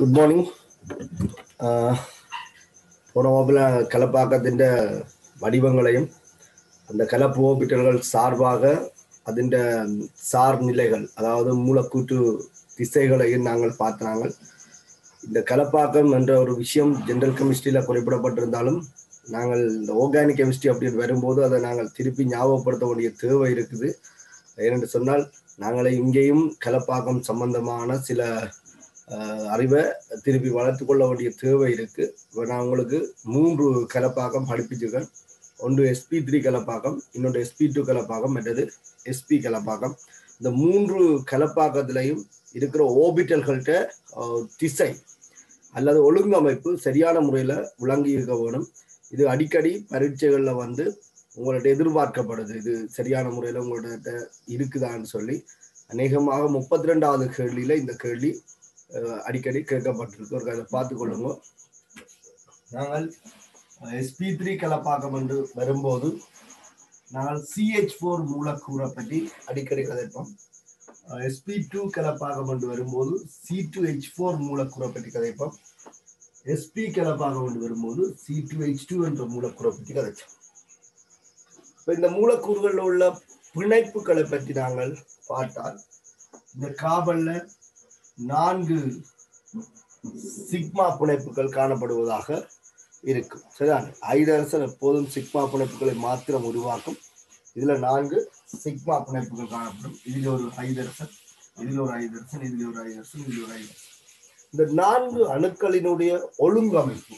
Good morning போன வகுப்பில் கலப்பாக்கத்தின் வடிவங்களையும் அந்த கலப்பு ஓபிட்டல்கள் சார்பாக அதிண்ட சார் நிலைகள் அதாவது மூலக்கூற்று திசைகளையும் நாங்கள் பார்த்தாங்க இந்த கலப்பாக்கம் என்ற ஒரு விஷயம் ஜென்ரல் கெமிஸ்ட்ரியில் குறிப்பிடப்பட்டிருந்தாலும் நாங்கள் இந்த ஆர்கானிக் கெமிஸ்ட்ரி அப்படின்னு வரும்போது அதை நாங்கள் திருப்பி ஞாபகப்படுத்த வேண்டிய தேவை இருக்குது ஏனென்று சொன்னால் நாங்களே இங்கேயும் கலப்பாக்கம் சம்பந்தமான சில அஹ், அறிவை திருப்பி வளர்த்து கொள்ள வேண்டிய தேவை இருக்கு. இப்போ நான் உங்களுக்கு மூன்று கலப்பாக்கம் படிப்பிச்சிருக்கேன். ஒன்று எஸ்பி த்ரீ கலப்பாக்கம் இன்னொன்று எஸ்பி டூ கலப்பாக்கம் மற்றது எஸ்பி கலப்பாக்கம். இந்த மூன்று கலப்பாக்கத்திலையும் இருக்கிற ஓபிட்டல்கள்கிட்ட திசை அல்லது ஒழுங்கமைப்பு சரியான முறையில் விளங்கி இருக்க வேணும். இது அடிக்கடி பரீட்சைகளில் வந்து உங்கள்ட்ட எதிர்பார்க்கப்படுது. இது சரியான முறையில் உங்கள்ட்ட இருக்குதான்னு சொல்லி. அநேகமாக முப்பத்தி ரெண்டாவது கேள்வியில் இந்த கேள்வி அடிக்கடி கேட்கப்பட்டிருக்கு. ஒரு அதை பார்த்து கொள்ளுங்க. நாங்கள் எஸ்பி த்ரீ கலப்பாக்கம் என்று வரும்போது நாங்கள் சிஹெச் ஃபோர் மூலக்கூறை பற்றி அடிக்கடி கதைப்போம். எஸ்பி டூ கலப்பாக்கம் என்று வரும்போது சி டூ ஹெச் ஃபோர் மூலக்கூறை பற்றி கதைப்போம். எஸ்பி கலப்பாக்கம் என்று வரும்போது சி டூ ஹெச் டூ என்ற மூலக்கூறை பற்றி கதைச்சோம். இப்போ இந்த மூலக்கூறுகளில் உள்ள பிணைப்புகளை பற்றி நாங்கள் பார்த்தால் இந்த காபலில் நான்கு சிக்மா புனைப்புகள் காணப்படுவதாக இருக்கும் சரிதான் ஐதரசன் எப்போதும் சிக்மா புனைப்புகளை மாத்திரம் உருவாக்கும். இதுல நான்கு சிக்மா புனைப்புகள் காணப்படும். இதில் ஒரு ஐதரசன் இதில் ஒரு ஐதரசன் இதில் ஒரு ஐதரசன் இதில் ஒரு ஐதரசன். இந்த நான்கு அணுக்களினுடைய ஒழுங்கமைப்பு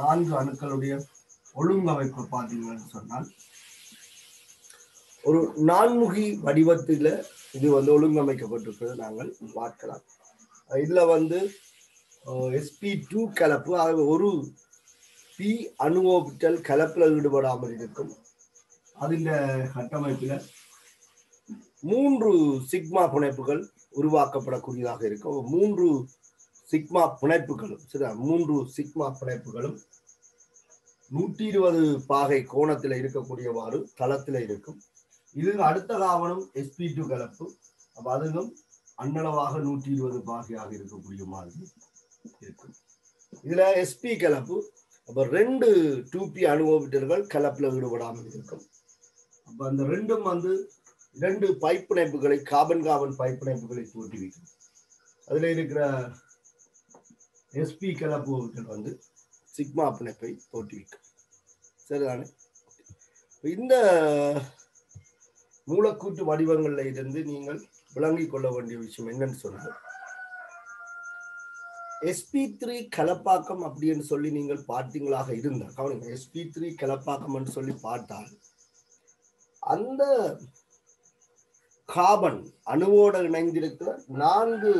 நான்கு அணுக்களுடைய ஒழுங்கமைப்பு பார்த்தீங்கன்னு சொன்னால் ஒரு நான்முகி வடிவத்தில் இது வந்து ஒழுங்கமைக்கப்பட்டிருக்கிறது. நாங்கள் பார்க்கலாம். இதுல வந்து எஸ்பி டூ கலப்பு ஆகவே ஒரு பி அணுவோபிட்டல் கலப்புல ஈடுபடாமல் இருக்கும். அதில் கட்டமைப்பில் மூன்று சிக்மா பிணைப்புகள் உருவாக்கப்படக்கூடியதாக இருக்கும். மூன்று சிக்மா பிணைப்புகளும் சரியா? மூன்று சிக்மா பிணைப்புகளும் நூற்றி இருபது பாகை கோணத்தில் இருக்கக்கூடியவாறு தளத்தில் இருக்கும். இது அடுத்த காவணம் எஸ்பி டூ கலப்பு. அப்போ அதுவும் அன்னளவாக நூற்றி இருபது பாகையாக இருக்கக்கூடிய மாதிரி இருக்கும். இதுல எஸ்பி கலப்பு. அப்போ ரெண்டு டூபி அனுபவிட்டர்கள் கலப்பில் ஈடுபடாமல் இருக்கும். அப்போ அந்த ரெண்டும் வந்து இரண்டு பைப் பிணைப்புகளை காபன் காபன் பைப் பிணைப்புகளை தோற்றுவிக்கும். அதில் இருக்கிற எஸ்பி கலப்பு ஓபிட்டல் வந்து சிக்மா பிணைப்பை தோற்றுவிக்கும். சரிதானே? இந்த மூலக்கூற்று வடிவங்கள்ல இருந்து நீங்கள் விளங்கிக் கொள்ள வேண்டிய விஷயம் என்னன்னு சொன்னால் எஸ்பி த்ரீ கலப்பாக்கம் அப்படின்னு சொல்லி நீங்கள் பார்த்தீங்களாக இருந்தால் கவனிங்க எஸ்பி த்ரீ கலப்பாக்கம்னு சொல்லி பார்த்தால் அந்த காபன் அணுவோட இணைந்திருக்கிற நான்கு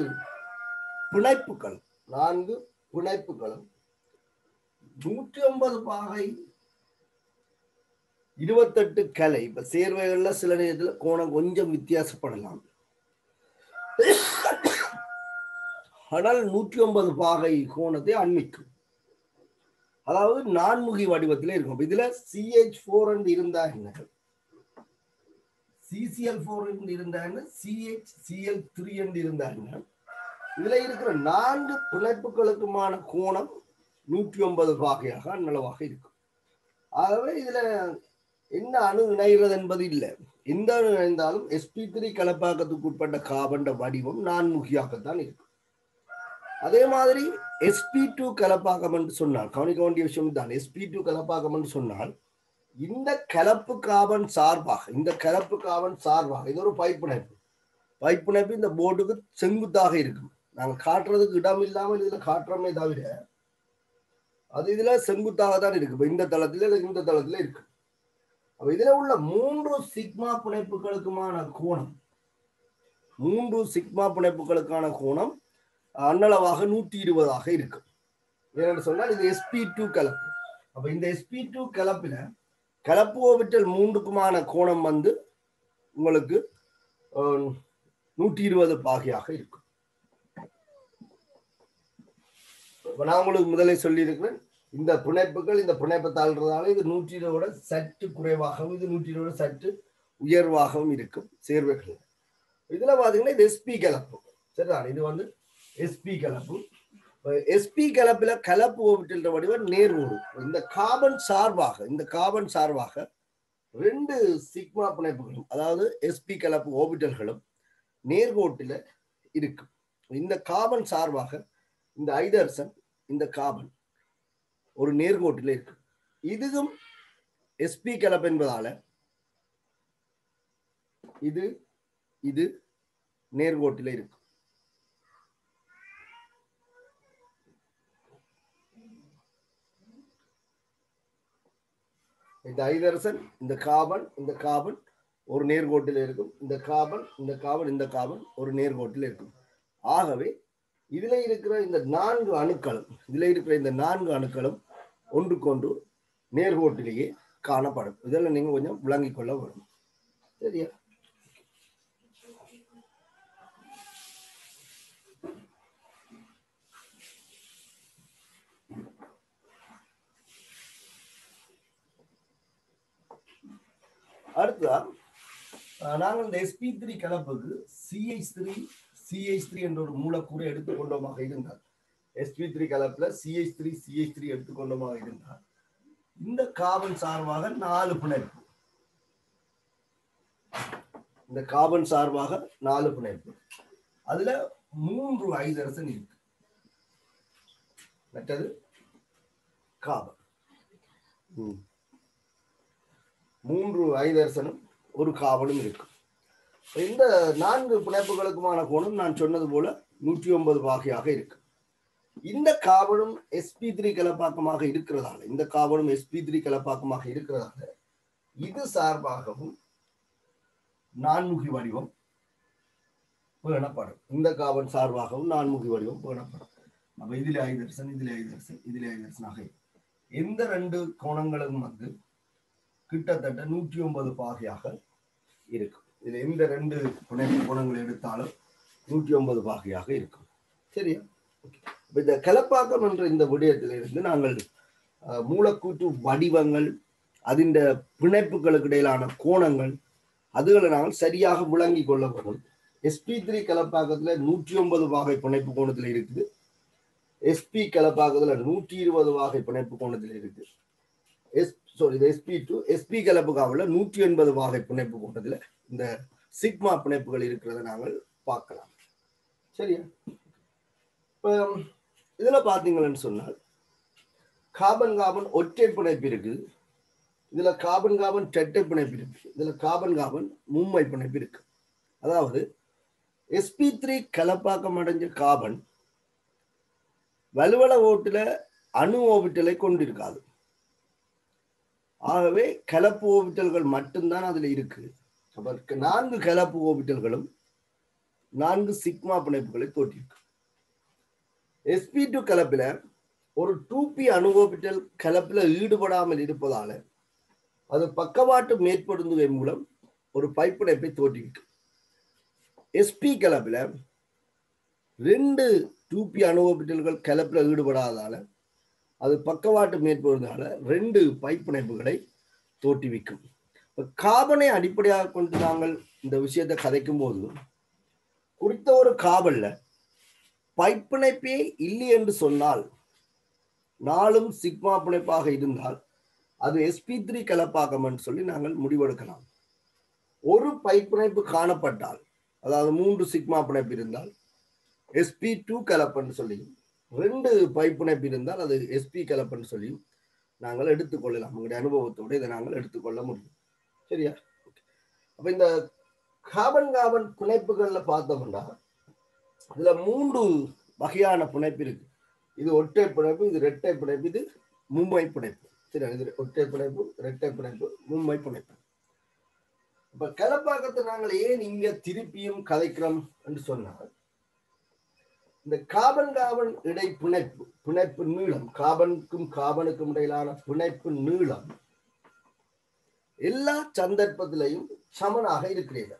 பிணைப்புகள் நான்கு பிணைப்புகளும் நூற்றி ஐம்பது பாகை இருபத்தெட்டு கலை இப்ப சேர்வைகள்ல சில நேரத்துல கோணம் கொஞ்சம் வித்தியாசப்படலாம். ஆனால் நூற்றி ஒன்பது பாகை கோணத்தை அண்மிக்கும். அதாவது நான்முகி வடிவத்திலே இருக்கும். இதுல சிஹெச் ஃபோர் இருந்தா என்ன? சிசிஎல் ஃபோர் இருந்தா என்ன? சிஹெச் சிஎல் த்ரீ இருந்தா என்ன? இதுல இருக்கிற நான்கு பிழைப்புகளுக்குமான கோணம் நூற்றி ஒன்பது பாகையாக அந்நளவாக இருக்கும். ஆகவே இதுல என்ன அணு இணைகிறது என்பது இல்லை. எந்த அணு இணைந்தாலும் எஸ்பி த்ரீ கலப்பாக்கத்துக்கு உட்பட்ட காபண்ட வடிவம் நான்முகியாகத்தான் இருக்கும். அதே மாதிரி எஸ்பி டூ கலப்பாக்கம் என்று சொன்னால் கவனிக்க வேண்டிய விஷயம் தான் எஸ்பி டூ கலப்பாக்கம் என்று சொன்னால் இந்த கலப்பு காபன் சார்பாக இந்த கலப்பு காபன் சார்பாக இது ஒரு பைப்பிணைப்பு. பைப்பிணைப்பு இந்த போர்டுக்கு செங்குத்தாக இருக்கும். நாங்கள் காட்டுறதுக்கு இடம் இல்லாமல் இதில் காட்டுறோமே தவிர அது இதில் செங்குத்தாக தான் இருக்கு இந்த தளத்தில் இந்த தளத்தில் இருக்கு. அப்ப இதுல உள்ள மூன்று சிக்மா புனைப்புகளுக்குமான கோணம் மூன்று சிக்மா புனைப்புகளுக்கான கோணம் அன்னளவாக நூற்றி இருபதாக இருக்கும். ஏன்னு சொன்னால் இது எஸ்பி டூ கலப்பு. அப்ப இந்த எஸ்பி டூ கலப்புல கலப்பு ஓவிட்டல் மூன்றுக்குமான கோணம் வந்து உங்களுக்கு நூற்றி இருபது பாகையாக இருக்கும். இப்ப நான் உங்களுக்கு முதலே சொல்லியிருக்கிறேன். இந்த பிணைப்புகள் இந்த பிணைப்பை தாழ்றதால இது நூற்றிலோட சற்று குறைவாகவும் இது நூற்றிலோட சற்று உயர்வாகவும் இருக்கும் சேர்வைகள். இதுல பாத்தீங்கன்னா இது எஸ்பி கலப்பு. சரிதான் இது வந்து எஸ்பி கலப்பு. எஸ்பி கலப்புல கலப்பு ஓபிட்டல் வடிவம் நேர்கோடு இந்த கார்பன் சார்பாக இந்த கார்பன் சார்பாக ரெண்டு சிக்மா பிணைப்புகளும் அதாவது எஸ்பி கலப்பு ஓபிட்டல்களும் நேர்கோட்டில் இருக்கும் இந்த கார்பன் சார்பாக இந்த ஐதர்சன் இந்த கார்பன் ஒரு நேர்கோட்டில் இருக்கு. இதுவும் எஸ்பி கலப்பு என்பதால இது இது நேர்கோட்டில் இருக்கு. இந்த ஐதரசன் இந்த காபன் இந்த காபன் ஒரு நேர்கோட்டில் இருக்கும். இந்த காபன் இந்த காபன் இந்த காபன் ஒரு நேர்கோட்டில் இருக்கும். ஆகவே இதுல இருக்கிற இந்த நான்கு அணுக்களும் இதுல இருக்கிற இந்த நான்கு அணுக்களும் ஒன்றுக்கொன்று நேர்கோட்டிலேயே காணப்படும். இதெல்லாம் நீங்க கொஞ்சம் விளங்கிக் கொள்ள வரும் சரியா? அடுத்ததா நாங்கள் இந்த எஸ்பி த்ரீ கலப்புக்கு சிஹெச் த்ரீ சிஹெச் த்ரீ என்ற ஒரு மூலக்கூறை எடுத்துக்கொண்டோமாக இருந்தால் எஸ்பி த்ரீ கலப்புல சிஹெச் த்ரீ சிஹெச் த்ரீ எடுத்துக்கொண்டோமாக இருந்தால் இந்த கார்பன் சார்பாக நாலு பிணைப்பு. இந்த கார்பன் சார்பாக நாலு பிணைப்பு. அதுல மூன்று ஐதரசன் இருக்கு. மற்றது கார்பன் ம். மூன்று ஐதரசனும் ஒரு காவலும் இருக்கும் இந்த நான்கு பிணைப்புகளுக்குமான கோணம் நான் சொன்னது போல நூற்றி ஒன்பது பாகையாக இருக்கு. இந்த காவலும் எஸ்பி த்ரீ கலப்பாக்கமாக இருக்கிறதால இந்த காவலும் எஸ்பி த்ரீ கலப்பாக்கமாக இருக்கிறதால இது சார்பாகவும் நான்முகி வடிவம் பேணப்படும். இந்த காவன் சார்பாகவும் நான்முகி வடிவம் பேணப்படும். அப்ப இதுல ஐதர்சன் இதுல ஐதரசன் இதுல ஐதர்சனாக எந்த ரெண்டு கோணங்களும் வந்து கிட்டத்தட்ட நூற்றி ஒன்பது பாகையாக இருக்கும். இதுல எந்த ரெண்டு புனைப்பு கோணங்கள் எடுத்தாலும் நூற்றி ஒன்பது பாகையாக இருக்கும். சரியா? ஓகே. இந்த கலப்பாக்கம் என்ற இந்த விடயத்திலிருந்து நாங்கள் மூலக்கூற்று வடிவங்கள் அதிண்ட பிணைப்புகளுக்கு இடையிலான கோணங்கள் அதுகளை நாங்கள் சரியாக விளங்கி கொள்ள வேண்டும். எஸ்பி த்ரீ கலப்பாக்கத்துல நூற்றி ஒன்பது வாகை பிணைப்பு கோணத்தில் இருக்குது. எஸ்பி கலப்பாக்கத்துல நூற்றி இருபது வாகை பிணைப்பு கோணத்தில் இருக்குது. எஸ் சாரி இது எஸ்பி டூ எஸ்பி கலப்புக்காவில் நூற்றி எண்பது வாகை பிணைப்பு கோணத்தில் இந்த சிக்மா பிணைப்புகள் இருக்கிறத நாங்கள் பார்க்கலாம். சரியா? இப்போ இதில் பாத்தீங்கன்னு சொன்னால் காபன் காபன் ஒற்றை பிணைப்பு இருக்குது இதில் காபன் காபன் டெட்டை பிணைப்பு இருக்கு இதில் காபன் காபன் மும்மை பிணைப்பு இருக்கு அதாவது எஸ்பி த்ரீ கலப்பாக்கம் அடைஞ்ச காபன் வலுவல ஓட்டுல அணு ஓபிட்டலை கொண்டிருக்காது. ஆகவே கலப்பு ஓபிட்டல்கள் மட்டும்தான் அதில் இருக்கு. அப்ப நான்கு கலப்பு ஓபிட்டல்களும் நான்கு சிக்மா பிணைப்புகளை தோற்றிருக்கு. எஸ்பி டூ கலப்பில் ஒரு டூ பி கலப்பில் ஈடுபடாமல் இருப்பதால் அது பக்கவாட்டு மேற்பொருந்துகை மூலம் ஒரு பைப்பிணைப்பை தோற்றுவிக்கும். எஸ்பி கலப்பில் ரெண்டு டூ பி கலப்பில் ஓபிட்டல்கள் அது பக்கவாட்டு மேற்பொருந்தால ரெண்டு பைப்பிணைப்புகளை தோற்றுவிக்கும். இப்போ காபனை அடிப்படையாக கொண்டு நாங்கள் இந்த விஷயத்தை கதைக்கும் போது குறித்த ஒரு காவலில் பைப் பிணைப்பே இல்லை என்று சொன்னால் நாலும் சிக்மா பிணைப்பாக இருந்தால் அது எஸ்பி த்ரீ கலப்பாக்கம் என்று சொல்லி நாங்கள் முடிவெடுக்கலாம். ஒரு பைப் பிணைப்பு காணப்பட்டால் அதாவது மூன்று சிக்மா பிணைப்பு இருந்தால் எஸ்பி டூ கலப்பன்னு சொல்லியும் ரெண்டு பைப் பிணைப்பு இருந்தால் அது எஸ்பி கலப்பன்னு சொல்லியும் நாங்கள் எடுத்துக்கொள்ளலாம் உங்களுடைய அனுபவத்தோடு இதை நாங்கள் எடுத்துக்கொள்ள முடியும். சரியா? அப்ப இந்த காபன் காபன் பிணைப்புகளில் பார்த்தோம்னா இதுல மூன்று வகையான பிணைப்பு இருக்கு. இது ஒற்றை பிணைப்பு இது இரட்டை பிணைப்பு இது மும்மை பிணைப்பு. சரி இது ஒற்றை பிணைப்பு இரட்டை பிணைப்பு மும்மை பிணைப்பு. இப்ப கலப்பாக்கத்தை நாங்கள் ஏன் இங்க திருப்பியும் கதைக்கிறோம் என்று சொன்னால் இந்த காபன் காபன் இடை பிணைப்பு பிணைப்பு நீளம் காபனுக்கும் காபனுக்கும் இடையிலான பிணைப்பு நீளம் எல்லா சந்தர்ப்பத்திலையும் சமனாக இருக்கிறீர்கள்.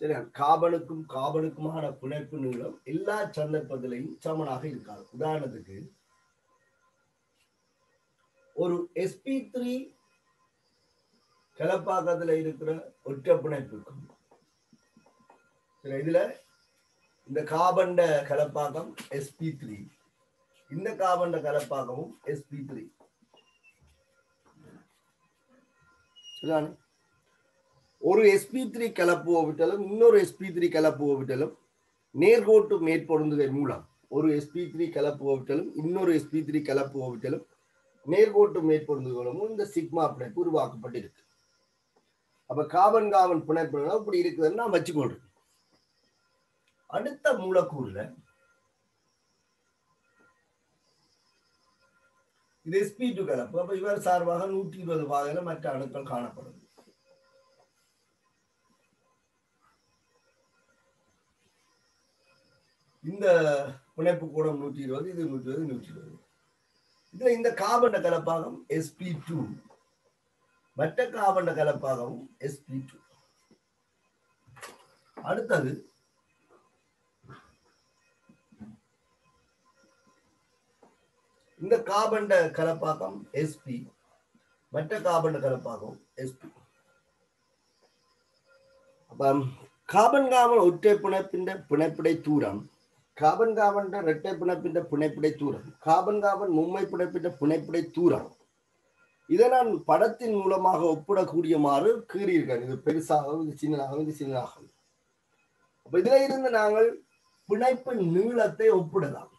சரியா காபனுக்கும் காபனுக்குமான பிணைப்பு நீளம் எல்லா சந்தர்ப்பத்திலையும் சமனாக இருக்காது. உதாரணத்துக்கு ஒரு எஸ்பி த்ரீ கலப்பாக்கத்துல இருக்கிற ஒற்றை பிணைப்புக்கும் இதுல இந்த காபண்ட கலப்பாக்கம் எஸ்பி த்ரீ இந்த காபண்ட கலப்பாக்கமும் எஸ்பி த்ரீ ஒரு எஸ்பி த்ரீ கலப்பு ஓவிட்டலும் இன்னொரு எஸ்பி த்ரீ கலப்பு ஓவிட்டலும் நேர்கோட்டு மேற்பொருந்துதல் மூலம். ஒரு எஸ்பி த்ரீ கலப்பு ஓவிட்டலும் இன்னொரு எஸ்பி த்ரீ கலப்பு ஓவிட்டலும் நேர்கோட்டு மேற்பொருந்துகளும் இந்த சிக்மா பிணைப்பு உருவாக்கப்பட்டிருக்கு. அப்ப காபன் காபன் பிணைப்புகள் இப்படி இருக்குதுன்னு நான் வச்சுக்கொள்றேன் அடுத்த மூலக்கூறுல இது எஸ்பி டூ கலப்பு. அப்ப இவர் சார்பாக நூற்றி இருபது பாகையில மற்ற அணுக்கள் காணப்படுது இந்த பிணைப்பு கூடம் நூற்றி இருபது இது நூற்றி இருபது நூற்றி இருபது. இதுல இந்த காபண்ட கலப்பாகம் எஸ்பி டூ மற்ற காபண்ட கலப்பாகவும் எஸ்பி டூ அடுத்தது இந்த காபண்ட கலப்பாக்கம் எஸ்பி மற்ற காபண்ட கலப்பாக்கம் எஸ்பி அப்ப காபன் காபன் ஒற்றை பிணைப்பிന്റെ பிணைப்பிடை தூரம் കാബൻ കാബന്റെ രട്ടേ പിണപ്പിന്റെ പിണപ്പിടை தூரம். காபன் காபன் மும்மை பிணைப்பிட்ட புனைப்படை தூரம். இதை நான் படத்தின் மூலமாக ஒப்பிடக்கூடியமாறு கீறியிருக்கேன் இது பெருசாகவும் இது சின்னதாகவும் இது சின்னதாகவும் அப்ப இதுல இருந்து நாங்கள் பிணைப்பு நீளத்தை ஒப்பிடலாம்.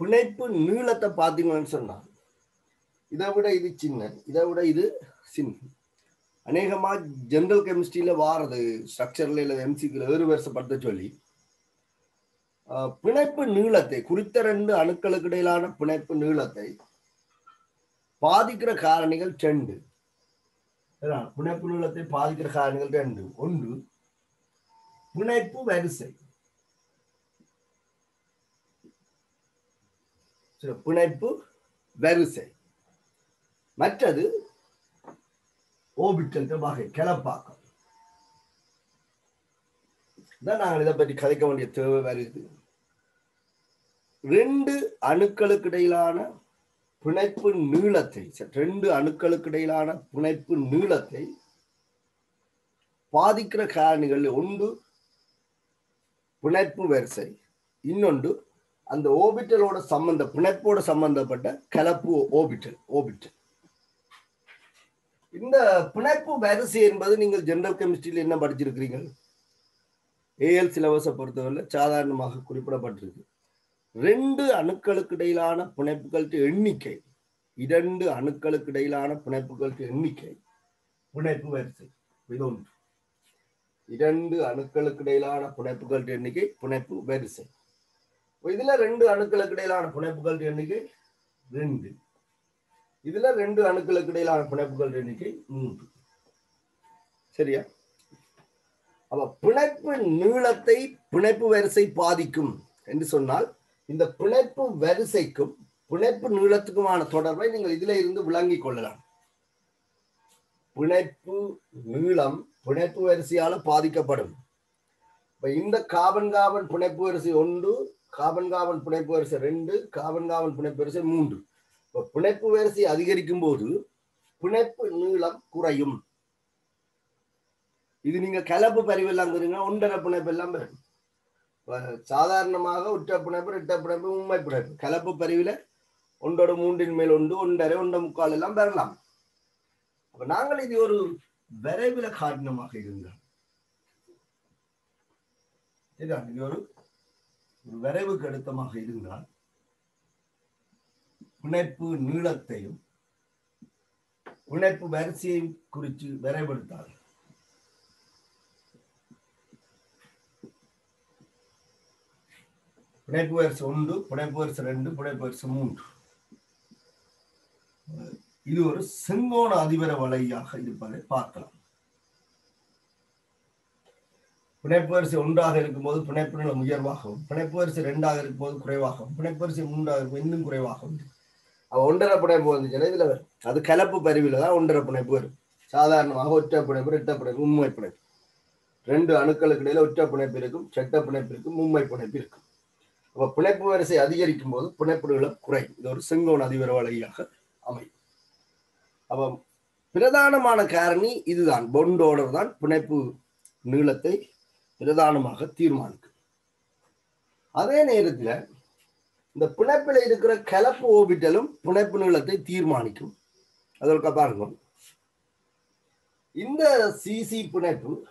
பிணைப்பு நீளத்தை பார்த்தீங்கன்னு சொன்னா இதை விட இது சின்ன இதை விட இது சின்ன. அநேகமாக ஜென்ரல் கெமிஸ்ட்ரியில் வாரது ஸ்ட்ரக்சரில் இல்லை எம்சிக்கில் வேறு சொல்லி பிணைப்பு நீளத்தை குறித்த ரெண்டு அணுக்களுக்கு இடையிலான பிணைப்பு நீளத்தை பாதிக்கிற காரணிகள் ரெண்டு பிணைப்பு நீளத்தை பாதிக்கிற காரணிகள் ரெண்டு ஒன்று பிணைப்பு வரிசை. பிணைப்பு வரிசை. மற்றது ஓபிட்டல் வகை கிளப்பாக்கம். தான் நாங்கள் இதை பற்றி கதைக்க வேண்டிய தேவை வருது ரெண்டு அணுக்களுக்கு இடையிலான பிணைப்பு நீளத்தை ரெண்டு அணுக்களுக்கு இடையிலான பிணைப்பு நீளத்தை பாதிக்கிற காரணிகள் ஒன்று பிணைப்பு வரிசை இன்னொன்று அந்த ஓபிட்டலோட சம்பந்த பிணைப்போட சம்பந்தப்பட்ட கலப்பு ஓபிட்டல் ஓபிட்டல் இந்த பிணைப்பு வரிசை என்பது நீங்கள் ஜெனரல் கெமிஸ்ட்ரியில் என்ன படிச்சிருக்கிறீர்கள்? ஏஎல் சிலபஸை பொறுத்தவரை சாதாரணமாக குறிப்பிடப்பட்டிருக்கு. ரெண்டு அணுக்களுக்கு இடையிலான பிணைப்புகள் எண்ணிக்கை இரண்டு அணுக்களுக்கு இடையிலான பிணைப்புகள் எண்ணிக்கை பிணைப்பு வரிசை இதொன்று இரண்டு அணுக்களுக்கு இடையிலான பிணைப்புகள் எண்ணிக்கை பிணைப்பு வரிசை. இதுல ரெண்டு அணுக்களுக்கு இடையிலான பிணைப்புகள் எண்ணிக்கை ரெண்டு. இதுல ரெண்டு அணுக்களுக்கு இடையிலான பிணைப்புகள் எண்ணிக்கை மூன்று. சரியா? அப்ப பிணைப்பு நீளத்தை பிணைப்பு வரிசை பாதிக்கும் என்று சொன்னால் இந்த பிணைப்பு வரிசைக்கும் பிணைப்பு நீளத்துக்குமான தொடர்பை நீங்கள் இதுல இருந்து விளங்கிக் கொள்ளலாம். பிணைப்பு நீளம் பிணைப்பு வரிசையால பாதிக்கப்படும். இப்ப இந்த காபன் காபன் பிணைப்பு வரிசை ஒன்று காபன் காபன் பிணைப்பு வரிசை ரெண்டு காபன் காபன் பிணைப்பு வரிசை மூன்று. பிணைப்பு வரிசை அதிகரிக்கும் போது பிணைப்பு நீளம் குறையும். இது நீங்க கலப்பு பரிவெல்லாம் ஒன்றரை பிணைப்பு எல்லாம் பெறும் சாதாரணமாக உற்ற பிணைப்பு ரெட்ட பிணைப்பு உண்மை பிணைப்பு. கலப்பு பரிவுல ஒன்றோட மூன்றின் மேல் ஒன்று ஒன்றரை ஒன்றை முக்கால் எல்லாம் பெறலாம் அப்ப நாங்கள் இது ஒரு விரைவில காரணமாக இருந்தால் இது ஒரு விரைவுக்கு அடுத்தமாக இருந்தால் பிணைப்பு நீளத்தையும் பிணைப்பு வரிசையையும் குறித்து வரைபடுத்தார் பிணைப்பு வரிசை ஒன்று பிணைப்பு வரிசை ரெண்டு பிணைப்பு வரிசை மூன்று. இது ஒரு செங்கோண அதிபர வலையாக இருப்பதை பார்க்கலாம். பிணைப்பு வரிசை ஒன்றாக இருக்கும்போது பிணைப்பு நிலம் உயர்வாகவும் பிணைப்பு வரிசை ரெண்டாக இருக்கும்போது குறைவாகவும் பிணைப்பு வரிசை மூன்றாக இருக்கும் இன்னும் குறைவாகவும் அவ ஒன்றரை பிணைப்பு வந்துச்சுன்னா இதுல வரும். அது கலப்பு பரிவில் தான் ஒன்றரை பிணைப்பு வரும் சாதாரணமாக ஒற்றை பிணைப்பு ரெட்ட பிணைப்பு உண்மை பிணைப்பு ரெண்டு அணுக்களுக்கு இடையில ஒற்றை பிணைப்பு இருக்கும் செட்ட பிணைப்பு இருக்கும் மும்மை பிணைப்பு இருக்கும். அப்போ பிணைப்பு வரிசை அதிகரிக்கும் போது பிணைப்பு குறையும். இது ஒரு செங்கோண அதிபரவலையாக அமையும். அப்ப பிரதானமான காரணி இதுதான். பொண்ட் ஓடர் தான் பிணைப்பு நீளத்தை பிரதானமாக தீர்மானிக்கும். அதே நேரத்தில் இந்த பிணைப்பில் இருக்கிற கலப்பு ஓபிட்டலும் பிணைப்பு நீளத்தை தீர்மானிக்கும். அதற்கு பாருங்க. இந்த சிசி பிணைப்பு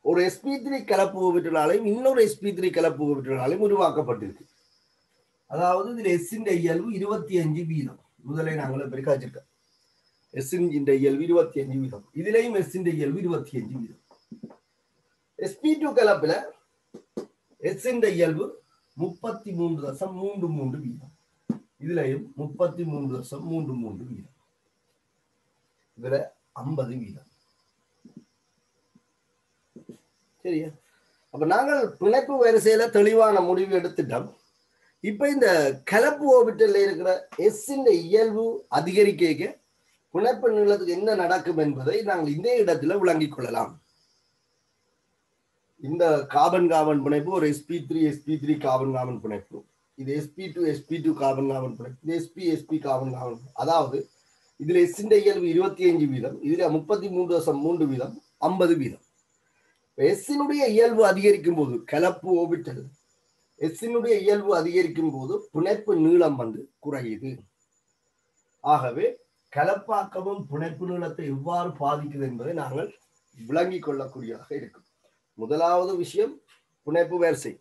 ஒரு எஸ்பி த்ரீ கலப்பு ஓபிட்டலாலையும் இன்னொரு எஸ்பி த்ரீ கலப்பு ஓபிட்டலாலையும் உருவாக்கப்பட்டிருக்கு. அதாவது இதில் எஸ்ஸின் இயல்பு இருபத்தி அஞ்சு வீதம். முதலை நாங்கள் பெருக்காச்சிருக்கோம் எஸ்ஸின் இயல்பு இருபத்தி அஞ்சு வீதம். இதுலேயும் எஸ்ஸின் இயல்பு இருபத்தி அஞ்சு வீதம். எஸ்பி டூ கலப்பில் எஸ்ஸின் இயல்பு முப்பத்தி மூன்று தசம் மூன்று மூன்று வீதம். இதுலயும் முப்பத்தி மூன்று தசம் மூன்று மூன்று வீதம். இதுல ஐம்பது வீதம். சரியா? அப்ப நாங்கள் பிணைப்பு வரிசையில தெளிவான முடிவு எடுத்துட்டோம். இப்ப இந்த கலப்பு ஓபிட்டல்ல இருக்கிற எஸ்ஸின் இயல்பு அதிகரிக்க பிணைப்பு நிலத்துக்கு என்ன நடக்கும் என்பதை நாங்கள் இந்த இடத்துல விளங்கிக் கொள்ளலாம். இந்த கார்பன் கார்பன் பிணைப்பு ஒரு SP three SP three carbon carbon பிணைப்பு. இது SP two SP two carbon carbon பிணைப்பு. இது எஸ்பி எஸ்பி கார்பன் கார்பன் அதாவது இதுல எஸ்ஸின் இயல்பு இருபத்தி அஞ்சு வீதம் இதுல முப்பத்தி மூன்று வருஷம் மூன்று வீதம் ஐம்பது வீதம். எஸ்ஸினுடைய இயல்பு அதிகரிக்கும் போது கலப்பு ஓபிட்டல் எஸ்ஸினுடைய இயல்பு அதிகரிக்கும் போது புனைப்பு நீளம் வந்து குறையுது. ஆகவே கலப்பாக்கமும் புனைப்பு நீளத்தை எவ்வாறு பாதிக்குது என்பதை நாங்கள் விளங்கிக் கொள்ளக்கூடியதாக இருக்கும். முதலாவது விஷயம் புனைப்பு வரிசை.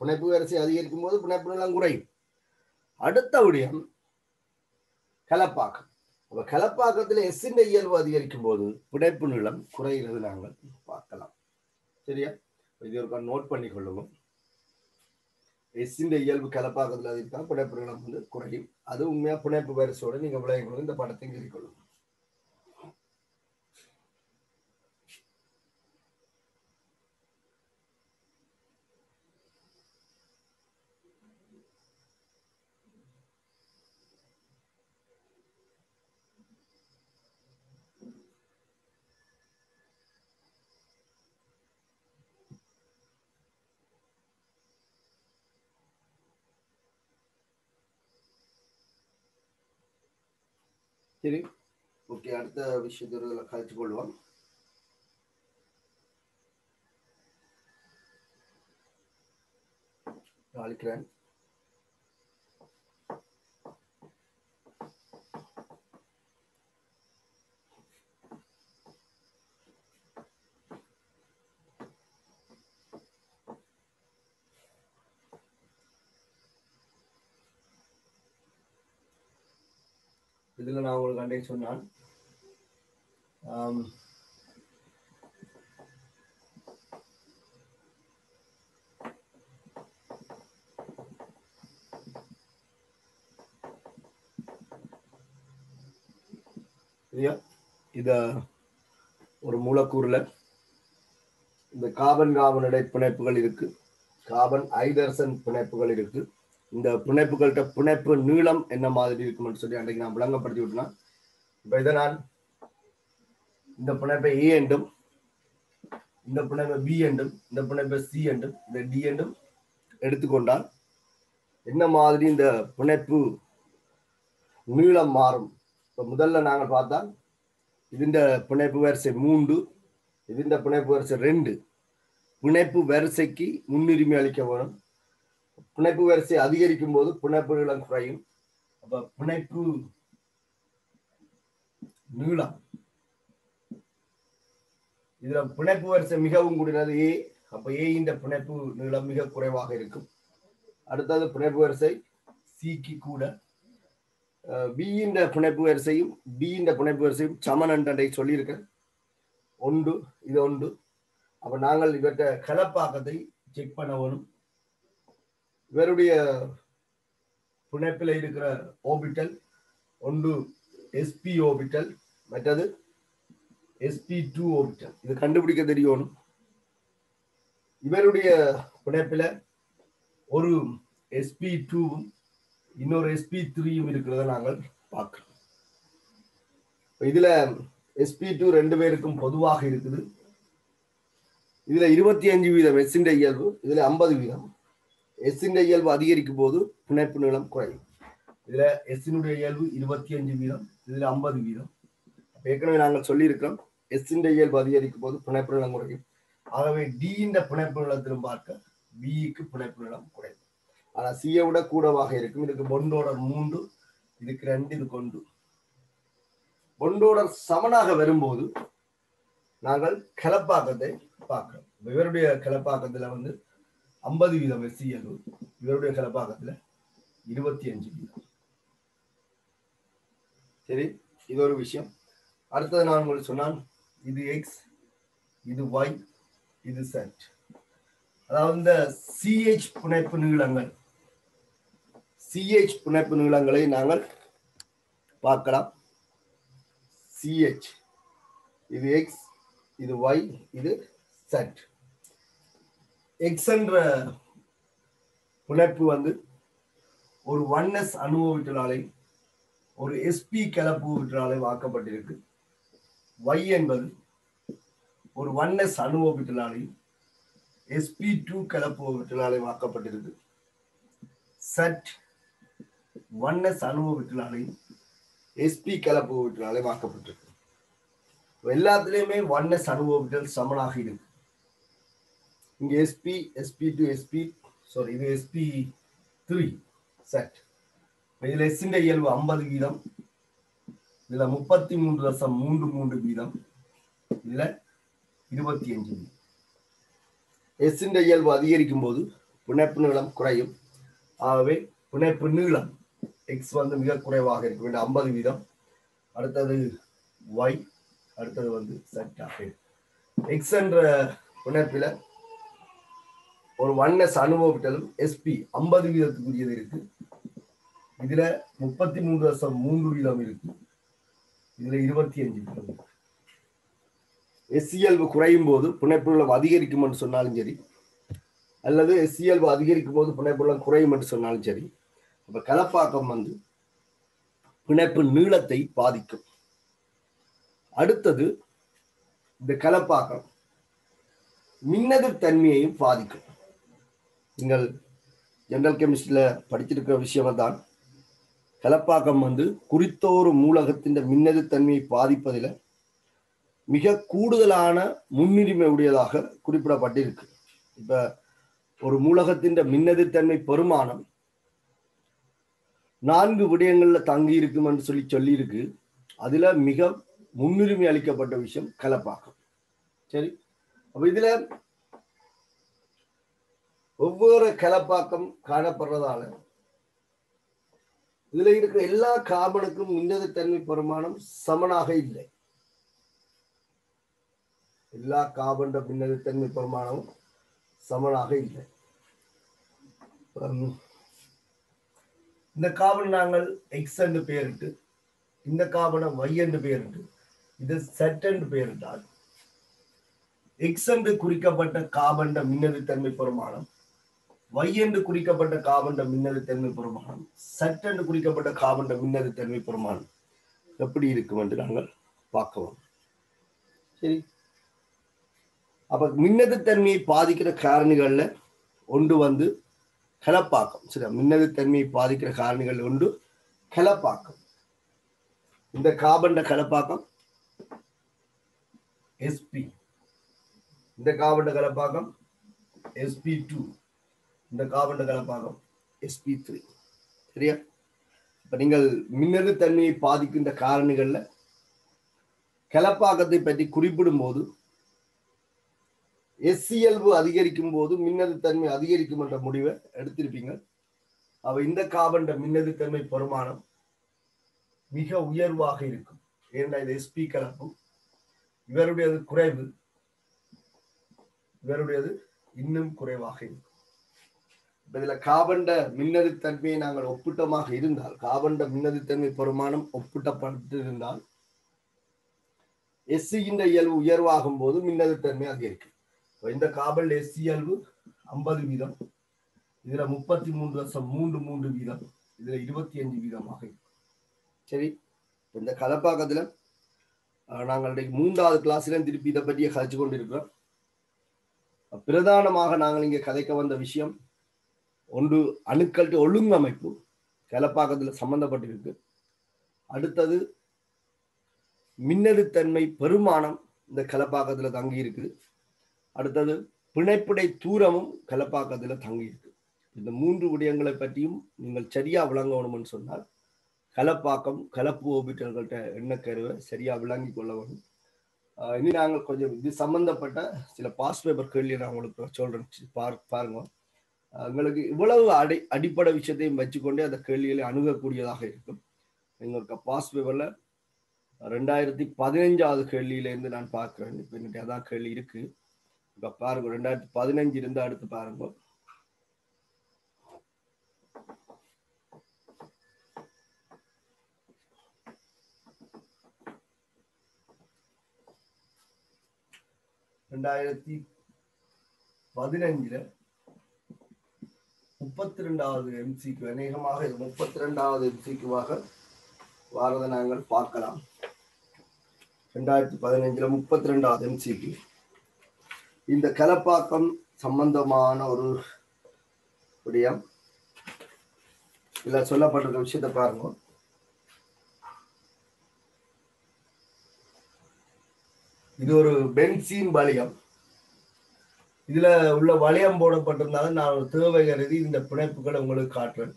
புனைப்பு வரிசை அதிகரிக்கும் போது புனைப்பு நிலம் குறையும். அடுத்த விடயம் கலப்பாக்கம். அப்ப கலப்பாக்கத்தில் எஸ்ஸின் இயல்பு அதிகரிக்கும் போது புனைப்பு நிலம் குறைகிறது நாங்கள் பார்க்கலாம். சரியா? இது ஒரு நோட் பண்ணி கொள்ளுவோம். எஸ்ஸின் இயல்பு கலப்பாக்கத்தில் அதிகரித்தா புனைப்பு நிலம் வந்து குறையும். அது உண்மையா புனைப்பு வரிசையோட நீங்க விளையாடுங்க இந்த படத்தை கொள்ளுங்க. சரி ஓகே அடுத்த விஷயத்துல கழிச்சு கொள்வோம் அழிக்கிறேன் நன்றி சொன்னான் சரியா இத ஒரு மூலக்கூறுல இந்த காபன் கார்பன் இடை பிணைப்புகள் இருக்கு. காபன் ஐதர்சன் பிணைப்புகள் இருக்கு. இந்த பிணைப்புகள்கிட்ட பிணைப்பு நீளம் என்ன மாதிரி இருக்கும்னு சொல்லி அன்றைக்கு நான் விளங்கப்படுத்தி விட்டுனா இப்ப இதை நான் இந்த புனைப்பை ஏ என்றும் இந்த புனைப்பை பி என்றும் இந்த புனைப்பை சி என்றும் இந்த டி என்றும் எடுத்துக்கொண்டால் என்ன மாதிரி இந்த புனைப்பு நீளம் மாறும்? இப்போ முதல்ல நாங்கள் பார்த்தால் இதுண்ட பிணைப்பு வரிசை மூன்று இதுண்ட பிணைப்பு வரிசை ரெண்டு. பிணைப்பு வரிசைக்கு முன்னுரிமை அளிக்க வேணும். பிணைப்பு வரிசை அதிகரிக்கும் போது பிணைப்பு நீளம் குறையும். அப்போ பிணைப்பு நீளம். இதுல பிணைப்பு வரிசை மிகவும் கூடினது ஏ அப்ப ஏ இந்த பிணைப்பு நீளம் மிக குறைவாக இருக்கும். அடுத்தது பிணைப்பு வரிசை சிக்கு கூட. பி இந்த பிணைப்பு வரிசையும் டி இந்த பிணைப்பு வரிசையும் சமன் என்றை சொல்லியிருக்கேன் ஒன்று இது ஒன்று. அப்ப நாங்கள் இவற்றை கலப்பாக்கத்தை செக் பண்ண வேணும். இவருடைய பிணைப்பில் இருக்கிற ஓபிட்டல் ஒன்று எஸ்பி ஓபிட்டல் மற்றது எஸ்பி டூ ஓபிட்டல் இது கண்டுபிடிக்க தெரியணும் இவருடைய பிணைப்பில் ஒரு எஸ்பி டூவும் இன்னொரு எஸ்பி த்ரீயும் இருக்கிறத நாங்கள் பார்க்கிறோம். இதுல எஸ்பி டூ ரெண்டு பேருக்கும் பொதுவாக இருக்குது. இதுல இருபத்தி அஞ்சு வீதம் எஸ்ஸின் இயல்பு இதுல ஐம்பது வீதம். எஸ்ஸின் இயல்பு அதிகரிக்கும் போது பிணைப்பு நீளம் குறையும். இதுல எஸ்ஸினுடைய இயல்பு இருபத்தி அஞ்சு வீதம். இதில் ஐம்பது வீதம். ஏற்கனவே நாங்கள் சொல்லியிருக்கிறோம் எஸ் இன் இயல்பு அதிகரிக்கும் போது பிணைப்பு நிலம் குறையும். ஆகவே டி இந்த பிணைப்பு நிலத்திலும் பார்க்க பிஇக்கு பிணைப்பு நிலம் குறையும். ஆனா சியை விட கூடவாக இருக்கும். இதுக்கு பொண்டோட மூன்று இதுக்கு ரெண்டு இது கொண்டு பொண்டோடர் சமனாக வரும்போது நாங்கள் கலப்பாக்கத்தை பார்க்கிறோம். இவருடைய கலப்பாக்கத்துல வந்து ஐம்பது வீதம் எஸ்சிஎல் இவருடைய கலப்பாக்கத்துல இருபத்தி அஞ்சு வீதம். சரி இது ஒரு விஷயம். அடுத்தது நான் உங்களுக்கு சொன்னான் இது எக்ஸ் இது ஒய் இது செட் அதாவது இந்த சிஹெச் புனைப்பு நீளங்கள். சிஹெச் புனைப்பு நீளங்களை நாங்கள் பார்க்கலாம். சிஹெச் இது எக்ஸ் இது ஒய் இது செட் எக்ஸ் என்ற புனைப்பு வந்து ஒரு ஒன்னஸ் அனுபவித்தலாலை ஒரு எஸ்பி கலப்பு விற்றாலை வாக்கப்பட்டிருக்கு. ஒய் என்பது ஒரு ஒன்எஸ் அனுபவித்தலாலை எஸ்பி டூ கலப்பு விட்டாலே வாக்கப்பட்டிருக்கு. சட் அணுவ அனுபவித்தலாலை எஸ்பி கலப்பு விட்டாலே வாக்கப்பட்டிருக்கு. எல்லாத்துலேயுமே ஒன்எஸ் அனுபவித்தல் சமனாக இருக்கு. இங்க SP SP two SP sorry இது எஸ்பி த்ரீ செட் இதுல எஸ்ஸிண்ட இயல்பு ஐம்பது வீதம். இதுல முப்பத்தி மூன்று லட்சம் மூன்று மூன்று வீதம். இதுல இருபத்தி அஞ்சு வீதம். எஸ்ஸிண்ட இயல்பு அதிகரிக்கும் போது புனைப்பு நீளம் குறையும். ஆகவே புனைப்பு நீளம் எக்ஸ் வந்து மிக குறைவாக இருக்க வேண்டும். ஐம்பது வீதம். அடுத்தது ஒய் அடுத்தது வந்து செட் எக்ஸ் என்ற பிணைப்பில ஒரு ஒன்எஸ் அனுபவித்தலும் எஸ்பி ஐம்பது வீதத்துக்குரியது இருக்கு. இதுல முப்பத்தி மூன்று வருஷம் மூன்று வீதம் இருக்கு. இதுல இருபத்தி அஞ்சு வீதம் இருக்கு. எஸ்சிஎல்பு குறையும் போது புனைப்புள்ளம் அதிகரிக்கும் என்று சொன்னாலும் சரி அல்லது எஸ்சிஎல்பு அதிகரிக்கும் போது புனைப்புள்ளம் குறையும் என்று சொன்னாலும் சரி அப்ப கலப்பாக்கம் வந்து பிணைப்பு நீளத்தை பாதிக்கும். அடுத்தது இந்த கலப்பாக்கம் மின்னதிர் தன்மையையும் பாதிக்கும். நீங்கள் ஜெனரல் கெமிஸ்ட்ரியில படிச்சிருக்கிற விஷயம் தான் கலப்பாக்கம் வந்து குறித்தோரு மூலகத்தின் மின்னது தன்மையை பாதிப்பதில் மிக கூடுதலான முன்னுரிமை உடையதாக குறிப்பிடப்பட்டிருக்கு. இப்ப ஒரு மூலகத்தின் மின்னதித்தன்மை பெருமானம் நான்கு விடயங்கள்ல தங்கி இருக்கும் என்று சொல்லி சொல்லியிருக்கு. அதுல மிக முன்னுரிமை அளிக்கப்பட்ட விஷயம் கலப்பாக்கம். சரி. அப்ப இதுல ஒவ்வொரு கலப்பாக்கம் காணப்படுறதால இதுல இருக்கிற எல்லா கார்பனுக்கும் தன்மை பிரமாணம் சமனாக இல்லை. எல்லா கார்பன் மின்னதிர்த்தன்மை பிரமாணமும் சமனாக இல்லை. இந்த காபன் நாங்கள் எக்ஸ் என்று பெயரிட்டு இந்த காபனை ஒய் என்று பெயரிட்டு இது செட் என்று பெயரிட்டால் எக்ஸ் என்று குறிக்கப்பட்ட கார்பன் மின்னதிர்த்தன்மை பிரமாணம் வை என்று குறிக்கப்பட்ட கார்பன் மின்னதிர்த்தன்மை பெருமானம் சட் என்று குறிக்கப்பட்ட காபண்ட மின்னது தன்மை பெருமானம் எப்படி இருக்கும் என்று நாங்கள் பார்க்கலாம். சரி. அப்ப மின்னதிர்த்தன்மையை பாதிக்கிற காரணிகள்ல ஒன்று வந்து கலப்பாக்கம். சரி மின்னதிர்த்தன்மையை பாதிக்கிற காரணிகள் ஒன்று கலப்பாக்கம். இந்த காபண்ட கலப்பாக்கம் எஸ்பி இந்த காபண்ட கலப்பாக்கம் எஸ்பி டூ இந்த காபண்ட கலப்பாக்கம் எஸ்பி த்ரீ சரியா? இப்ப நீங்கள் மின்னணு தன்மையை பாதிக்கின்ற காரணிகள்ல கலப்பாக்கத்தை பற்றி குறிப்பிடும் போது எஸ்சியல்பு அதிகரிக்கும் போது மின்னது தன்மை அதிகரிக்கும் என்ற முடிவை எடுத்திருப்பீங்க. அவ இந்த காபண்ட மின்னது பெருமானம் மிக உயர்வாக இருக்கும். ஏன்னா இது எஸ்பி கலப்பு? இவருடையது குறைவு. இவருடையது இன்னும் குறைவாக இருக்கும். இதுல காபண்ட மின்னதித்தன்மையை நாங்கள் ஒப்பிட்டமாக இருந்தால் காபண்ட மின்னதித்தன்மை பெருமானம் ஒப்பிட்டப்பட்டிருந்தால் எஸ்சியின் இயல்பு உயர்வாகும் போது மின்னது அதிகரிக்கும். இந்த காபல் எஸ்சி இயல்பு ஐம்பது வீதம் இதுல முப்பத்தி மூன்று வருஷம் மூன்று மூன்று வீதம் இதுல இருபத்தி அஞ்சு வீதமாக இருக்கும். சரி இந்த கதப்பாக்கத்துல நாங்கள் மூன்றாவது கிளாஸ்ல திருப்பி இதை பற்றியே கதைச்சு கொண்டிருக்கிறோம். பிரதானமாக நாங்கள் இங்க கதைக்க வந்த விஷயம் ஒன்று அணுக்கள் ஒழுங்கமைப்பு. கலப்பாக்கத்தில் சம்பந்தப்பட்டிருக்கு. அடுத்தது மின்னணுத்தன்மை பெருமானம் இந்த கலப்பாக்கத்தில் தங்கி இருக்குது அடுத்தது பிணைப்புடை தூரமும் கலப்பாக்கத்தில் தங்கி இருக்கு இந்த மூன்று விடயங்களை பற்றியும் நீங்கள் சரியா விளங்கணும்னு சொன்னால் கலப்பாக்கம் கலப்பு ஓபிட்டர்கள்ட்ட எண்ணக்கருவை சரியா விளங்கி கொள்ள வேணும் இனி நாங்கள் கொஞ்சம் இது சம்பந்தப்பட்ட சில பாஸ்ட் பேப்பர் கேள்வி நான் உங்களுக்கு சொல்றேன். பாரு பாருங்க. எங்களுக்கு உங்களுக்கு இவ்வளவு அடி அடிப்படை விஷயத்தையும் வச்சுக்கொண்டே அந்த கேள்விகளை அணுகக்கூடியதாக இருக்கும். எங்களுக்கு பாஸ் பேப்பர்ல ரெண்டாயிரத்தி பதினஞ்சாவது கேள்வியிலேருந்து நான் பார்க்குறேன் இப்போ என்கிட்ட அதான் கேள்வி இருக்கு. இப்போ பாருங்க ரெண்டாயிரத்தி பதினஞ்சு இருந்து அடுத்து பாருங்க. ரெண்டாயிரத்தி பதினஞ்சுல முப்பத்தி ரெண்டாவது எம்சிக்கு அநேகமாக இது முப்பத்தி ரெண்டாவது எம்சிக்குவாக வாரதை நாங்கள் பார்க்கலாம். ரெண்டாயிரத்தி பதினஞ்சுல முப்பத்தி ரெண்டாவது எம்சிக்கு இந்த கலப்பாக்கம் சம்பந்தமான ஒரு விடயம். இதுல சொல்லப்பட்டிருக்க விஷயத்தை பாருங்க. இது ஒரு பென்சீன் வளையம் இதுல உள்ள வளையம் போடப்பட்டிருந்தாலும் நான் ஒரு தேவை கருதி இந்த பிணைப்புகளை உங்களுக்கு காட்டுறேன்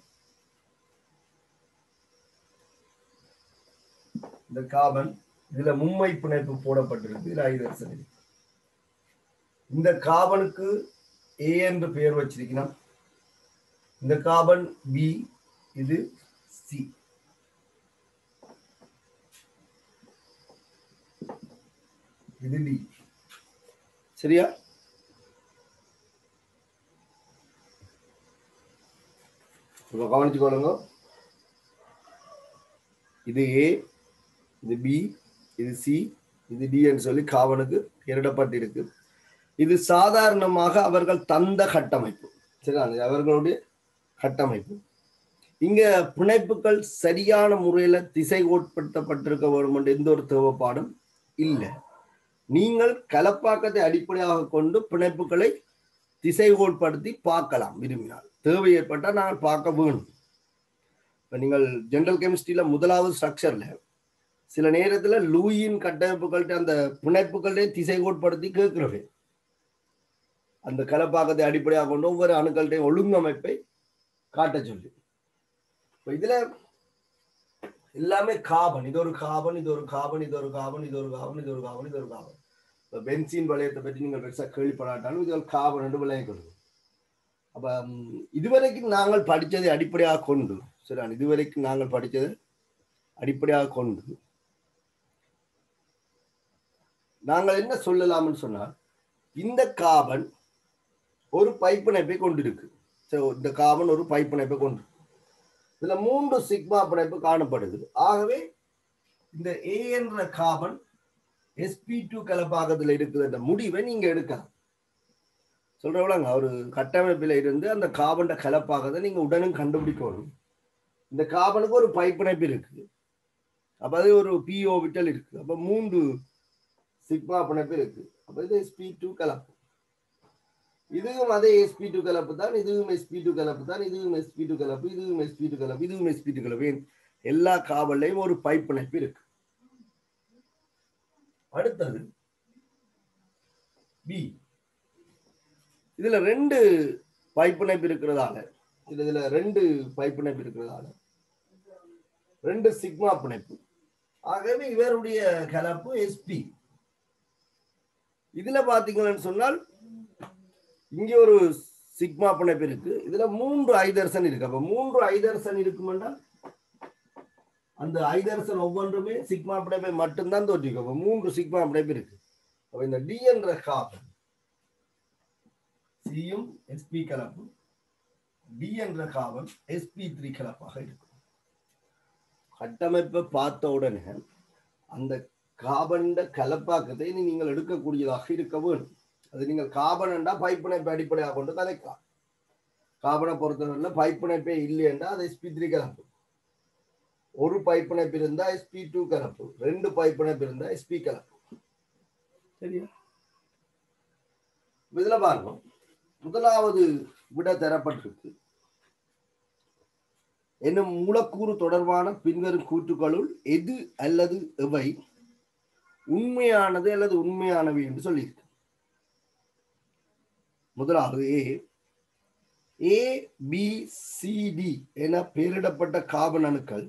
இந்த காபன் இதுல மும்மை பிணைப்பு போடப்பட்டிருக்கு. இதுல ஐதரசன் இந்த காபனுக்கு ஏ என்று பெயர் வச்சிருக்கணும். இந்த காபன் பி இது சி இது டி சரியா? கவனிச்சுக்கோங்க கவனிச்சுக்கொள்ளுங்க இது ஏ இது பி இது சி இது டி என்று சொல்லி காவனுக்கு பெயரிடப்பட்டிருக்கு இது சாதாரணமாக அவர்கள் தந்த கட்டமைப்பு. சரியா அவர்களுடைய கட்டமைப்பு. இங்க பிணைப்புகள் சரியான முறையில திசை கோட்படுத்தப்பட்டிருக்க வேண்டும் என்ற எந்த ஒரு தேவைப்பாடும் இல்லை. நீங்கள் கலப்பாக்கத்தை அடிப்படையாக கொண்டு பிணைப்புகளை திசைகோட்படுத்தி பார்க்கலாம் விரும்பினால். தேவை ஏற்பட்டால் நாங்கள் பார்க்க வேணும். இப்போ நீங்கள் ஜென்ரல் கெமிஸ்ட்ரியில முதலாவது ஸ்ட்ரக்சர்ல சில நேரத்தில் லூயின் கட்டமைப்புகள்கிட்ட அந்த பிணைப்புகள்டே திசை கோட்படுத்தி கேட்கிறவே அந்த கலப்பாக்கத்தை அடிப்படையாக கொண்டு ஒவ்வொரு அணுக்கள்கிட்டையும் ஒழுங்கமைப்பை காட்ட சொல்லி. இப்போ இதில் எல்லாமே காபன் இது ஒரு காபன் இது ஒரு காபன் இது ஒரு காபன் இது ஒரு காபன் இது ஒரு காபன் இது ஒரு காபன் இப்போ பென்சின் வளையத்தை பற்றி நீங்கள் பெருசாக கேள்விப்படாட்டாலும் இது ஒரு காபன் என்று விளையக்கணும் அப்ப இதுவரைக்கும் நாங்கள் படித்ததை அடிப்படையாக கொண்டு சரி இதுவரைக்கும் நாங்கள் படித்ததை அடிப்படையாக கொண்டு நாங்கள் என்ன சொல்லலாம்னு சொன்னால் இந்த காபன் ஒரு பைப்பிணைப்பை கொண்டிருக்கு சரி இந்த காபன் ஒரு பைப்பிணைப்பை கொண்டு இதுல மூன்று சிக்மா பிணைப்பு காணப்படுது ஆகவே இந்த ஏ என்ற காபன் எஸ்பி டூ கலப்பாக்கத்தில் இருக்குது என்ற முடிவை நீங்க எடுக்கலாம் சொல்றவளங்க ஒரு கட்டமைப்பில் இருந்து அந்த காபண்ட தான் நீங்க உடனும் கண்டுபிடிக்கணும். இந்த காபனுக்கு ஒரு பைப்பிணைப்பு இருக்கு. அப்ப அது ஒரு பிஓ விட்டல் இருக்கு. அப்ப மூன்று சிக்மா பிணைப்பு இருக்கு. அப்ப இது எஸ்பி டூ கலப்பு. இதுவும் அதே எஸ்பி டூ கலப்பு தான் இதுவும் எஸ்பி டூ கலப்பு தான் இதுவும் எஸ்பி டூ கலப்பு இதுவும் எஸ்பி டூ கலப்பு இதுவும் எஸ்பி டூ கலப்பு. எல்லா காவல்லையும் ஒரு பைப் பிணைப்பு இருக்கு. அடுத்தது பி இதுல ரெண்டு பைப்பிணைப்பு இருக்கிறதால. இதுல ரெண்டு பைப்பிணைப்பு இருக்கிறதால. ரெண்டு சிக்மா பிணைப்பு. ஆகவே இவருடைய கலப்பு எஸ்பி இதுல பாத்தீங்கன்னு சொன்னால் இங்க ஒரு சிக்மா பிணைப்பு இருக்கு. இதுல மூன்று ஐதர்சன் இருக்கு. அப்ப மூன்று ஐதர்சன் இருக்குமெண்டா? அந்த ஐதர்சன் ஒவ்வொன்றுமே சிக்மா பிணைப்பை மட்டும்தான் தோற்றிருக்கும் மூன்று சிக்மா பிணைப்பு இருக்கு. அப்ப இந்த டி என்ற சியும் எஸ்பி கலப்பு. டி என்ற காவல் எஸ்பி த்ரீ கலப்பாக இருக்கும். கட்டமைப்பை பார்த்த உடனே அந்த காபண்ட கலப்பாக்கத்தை நீங்கள் எடுக்கக்கூடியதாக இருக்க வேண்டும். அது நீங்கள் காபனண்டா பைப்பிணைப்பை அடிப்படையாக கொண்டு கதைக்கலாம் காபனை பொறுத்தவரையில் பைப்பிணைப்பே இல்லையென்றா அது எஸ்பி த்ரீ கலப்பு. ஒரு பைப்பிணைப்பு இருந்தா எஸ்பி டூ கலப்பு. ரெண்டு பைப்பிணைப்பு இருந்தா எஸ்பி கலப்பு. சரியா? இதுல பாருங்க. முதலாவது விட தரப்பட்டிருக்கு. என்னும் மூலக்கூறு தொடர்பான பின்வரும் கூற்றுக்களுள் எது அல்லது எவை உண்மையானது அல்லது உண்மையானவை என்று சொல்லியிருக்கு. முதலாவது ஏ ஏ பி சிடி என பெயரிடப்பட்ட கார்பன் அணுக்கள்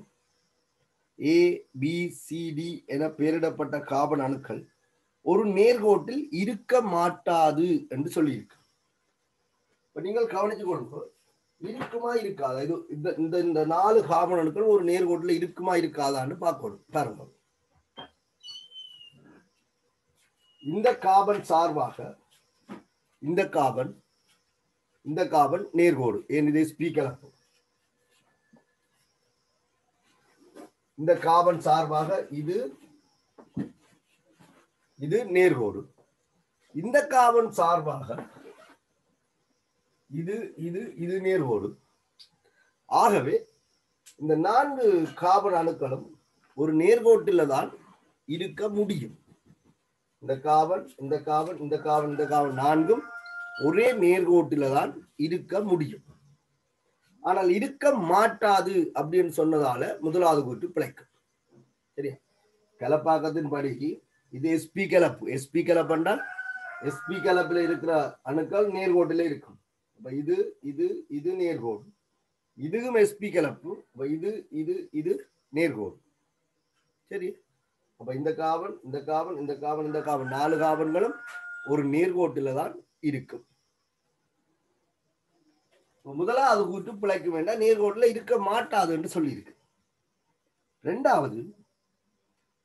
ஏ பி சிடி என பெயரிடப்பட்ட கார்பன் அணுக்கள் ஒரு நேர்கோட்டில் இருக்க மாட்டாது என்று சொல்லியிருக்கு. இப்ப நீங்கள் கவனிச்சு இருக்குமா இருக்காதா? இது இந்த இந்த இந்த நாலு கார்பன் ஒரு நேர்கோட்டில் இருக்குமா இருக்காதான்னு பார்க்கணும். பாருங்கள். இந்த காபன் சார்பாக இந்த காபன் இந்த காபன் நேர்கோடு ஏன் இதை ஸ்பீக்கர் இந்த காபன் சார்பாக இது இது நேர்கோடு இந்த காபன் சார்பாக இது இது இது நேர்கோடு. ஆகவே இந்த நான்கு காபன் அணுக்களும் ஒரு நேர்கோட்டில் தான் இருக்க முடியும். இந்த காவல் இந்த காவல் இந்த காவல் இந்த காவல் நான்கும் ஒரே நேர்கோட்டில தான் இருக்க முடியும். ஆனால் இருக்க மாட்டாது அப்படின்னு சொன்னதால முதலாவது கூட்டு பிழைக்கும் சரியா? கலப்பாக்கத்தின் படிக்கு இது எஸ்பி கலப்பு. எஸ்பி கலப்பு என்றால் எஸ்பி கலப்பில் இருக்கிற அணுக்கள் நேர்கோட்டில் இருக்கும். அப்ப இது இது இது நேர்கோடு. இதுவும் எஸ்பி கலப்பு. அப்ப இது இது இது நேர்கோடு. சரி? அப்ப இந்த காவல் இந்த காவல் இந்த காவல் இந்த காவல். நாலு காவல்களும் ஒரு நேர்கோட்டில தான் இருக்கும். முதலாவது கூட்டு பிழைக்க வேண்டாம். நேர்கோட்டில் இருக்க மாட்டாது என்று சொல்லியிருக்கு. ரெண்டாவது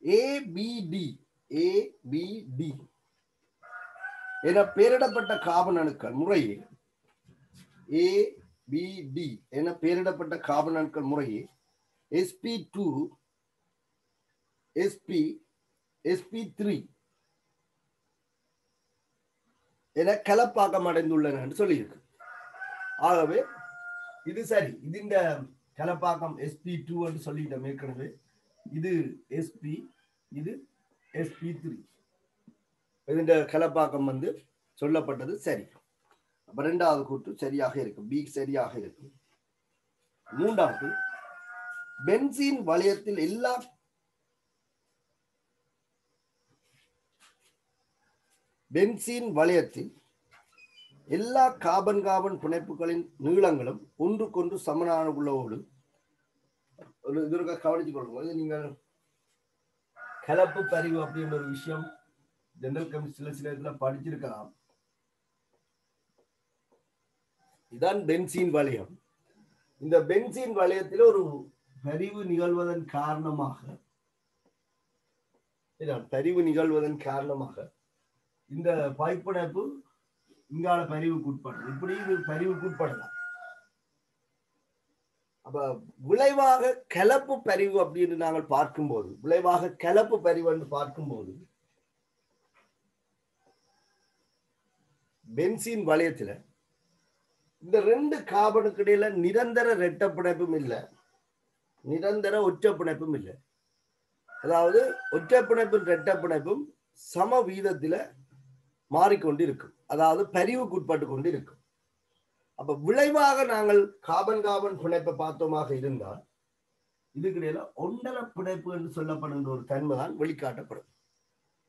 ஏபிடி ஏபிடி என பெயரிடப்பட்ட காபன் அணுக்கள் முறையே ஏபிடி என பெயரிடப்பட்ட காபன் அணுக்கள் முறையே SP two SP SP three என கலப்பாக்கம் அடைந்துள்ளன என்று சொல்லியிருக்கு. ஆகவே இது சரி இது இந்த கலப்பாக்கம் எஸ்பி டூ என்று சொல்லிட்டோம் ஏற்கனவே. இது எஸ்பி இது எஸ்பி த்ரீ இந்த கலப்பாக்கம் வந்து சொல்லப்பட்டது சரி. அப்ப ரெண்டாவது கூட்டு சரியாக இருக்கும். பி சரியாக இருக்கும். மூன்றாவது பென்சீன் வளையத்தில் எல்லா பென்சீன் வளையத்தில் எல்லா காபன் காபன் பிணைப்புகளின் நீளங்களும் ஒன்றுக்கொன்று சமனான உள்ளவோடு ஒரு இதற்காக கவனித்துக் கொள்ளும்போது நீங்கள் கலப்பு பரிவு அப்படின்ற ஒரு விஷயம் ஜெனரல் கமிஷன் சில இதில் படிச்சிருக்கலாம். இதுதான் பென்சீன் வளையம். இந்த பென்சீன் வளையத்தில் ஒரு பரிவு நிகழ்வதன் காரணமாக இதான் நிகழ்வதன் காரணமாக இந்த பைப்பிணைப்பு இங்கால பரிவுக்கு உட்படும் இப்படி இது பரிவுக்கு உட்படலாம். அப்ப விளைவாக கலப்பு பரிவு அப்படின்னு நாங்கள் பார்க்கும்போது விளைவாக கலப்பு பரிவு என்று பார்க்கும்போது பென்சின் வளையத்துல இந்த ரெண்டு காபனுக்கு இடையில நிரந்தர ரெட்ட பிணைப்பும் இல்லை. நிரந்தர ஒற்ற பிணைப்பும் இல்லை. அதாவது ஒற்ற பிணைப்பும் ரெட்ட பிணைப்பும் சம வீதத்துல மாறிக்கொண்டு இருக்கும் அதாவது பரிவுக்கு உட்பட்டு கொண்டு இருக்கும் அப்ப விளைவாக நாங்கள் காபன் காபன் பிணைப்பை பார்த்தோமாக இருந்தால் இதுக்கிடையில ஒன்றரை பிணைப்பு என்று சொல்லப்படுகின்ற ஒரு தன்மை தான் வெளிக்காட்டப்படும்.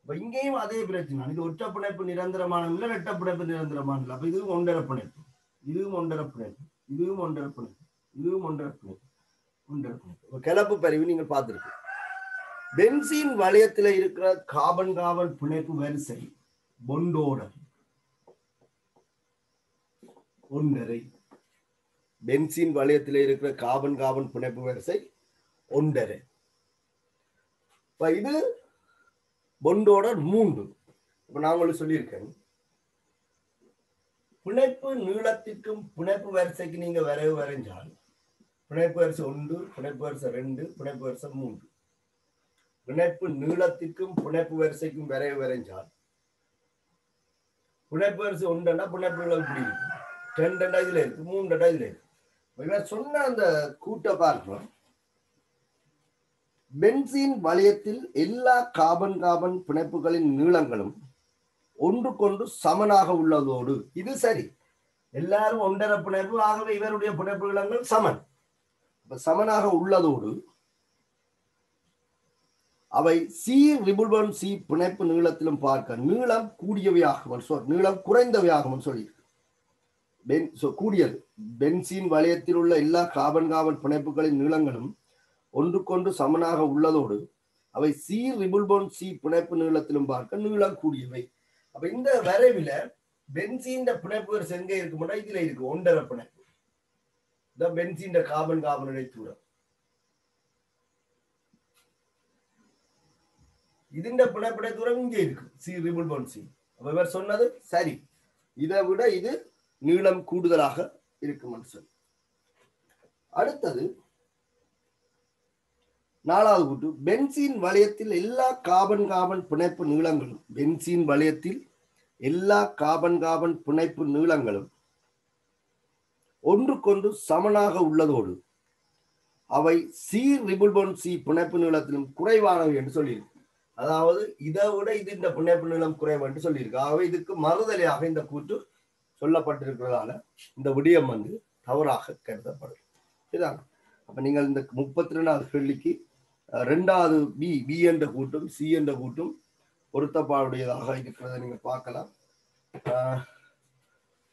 இப்ப இங்கேயும் அதே பிரச்சனை இது ஒற்ற பிணைப்பு நிரந்தரமான இல்லை ரெட்ட பிணைப்பு நிரந்தரமான இல்லை. அப்ப இதுவும் ஒன்றரை பிணைப்பு. இதுவும் ஒன்றரை பிணைப்பு இதுவும் ஒன்றரை பிணைப்பு இதுவும் ஒன்றரை பிணைப்பு ஒன்றரை பிணைப்பு கிளப்பு பரிவு நீங்கள் பார்த்துருக்கீங்க பென்சின் வளையத்தில் இருக்கிற காபன் காபன் பிணைப்பு வரிசை பொண்டோடர் ஒன்றரை. பென்சின் வளையத்தில் இருக்கிற காபன் காபன் பிணைப்பு வரிசை ஒன்றரை. இப்ப இது பொண்டோடர் மூன்று. இப்ப நான் உங்களுக்கு சொல்லியிருக்கேன். பிணைப்பு நீளத்திற்கும் பிணைப்பு வரிசைக்கு நீங்க வரைவு வரைஞ்சால் பிணைப்பு வரிசை ஒன்று பிணைப்பு வரிசை ரெண்டு பிணைப்பு வரிசை மூன்று. பிணைப்பு நீளத்திற்கும் பிணைப்பு வரிசைக்கும் வரைவு வரைஞ்சால் பிணைப்பு வரிசை புனைப்பு பிணைப்புகள் இப்படி இருக்கு ரெண்டுண்டா இதுல இருக்கு மூணுண்டா இதுல இருக்கு இவன் சொன்ன அந்த கூட்ட பார்க்கிறோம் பென்சீன் வளையத்தில் எல்லா காபன் காபன் பிணைப்புகளின் நீளங்களும் ஒன்றுக்கொன்று சமனாக உள்ளதோடு. இது சரி. எல்லாரும் ஒன்றரை பிணைப்பு. ஆகவே இவருடைய பிணைப்பு இளங்கள் சமன். இப்ப சமனாக உள்ளதோடு அவை சி ரிபுல்வன் சி பிணைப்பு நீளத்திலும் பார்க்க நீளம் கூடியவையாகவும் சொல் நீளம் குறைந்தவையாகவும் சொல்லியிருக்கு. பென் கூடியது. பென்சீன் வளையத்தில் உள்ள எல்லா கார்பன் காபன் பிணைப்புகளின் நீளங்களும் ஒன்றுக்கொன்று சமனாக உள்ளதோடு அவை சி ரிபுல்போன் சி பிணைப்பு நீளத்திலும் பார்க்க நீளம் கூடியவை. அப்ப இந்த வரைவில பென்சீன் பிணைப்பு வரிசை எங்க இருக்கும்னா இதுல இருக்கு ஒன்றரை பிணைப்பு இதான் பென்சீன் கார்பன் கார்பனுடைய தூரம். இதுண்ட பிணைப்புடைய தூரம் இங்கே இருக்கு சி ரிபுல் பாண்ட் சி இவர் சொன்னது சரி. இதை விட இது நீளம் கூடுதலாக இருக்கும்னு சொல்லி அடுத்தது நாலாவது கூட்டு பென்சீன் வளையத்தில் எல்லா காபன் காபன் பிணைப்பு நீளங்களும் பென்சீன் வளையத்தில் எல்லா காபன் காபன் பிணைப்பு நீளங்களும் ஒன்றுக்கொன்று சமனாக உள்ளதோடு அவை சி ரிபுல்போன் சி பிணைப்பு நீளத்திலும் குறைவானவை என்று சொல்லியிருக்கு. அதாவது இதை விட இது இந்த பிணைப்பு நீளம் குறைவு என்று சொல்லியிருக்கு. ஆகவே இதுக்கு மறுதலையாக இந்த கூற்று சொல்லப்பட்டிருக்கிறதால இந்த விடயம் வந்து தவறாக கருதப்படும் சரிதான்? அப்ப நீங்கள் இந்த முப்பத்தி ரெண்டாவது கேள்விக்கு ரெண்டாவது பி பி என்ற கூட்டும் சி என்ற கூட்டும் பொருத்தப்பாடுடையதாக இருக்கிறத நீங்க பார்க்கலாம்.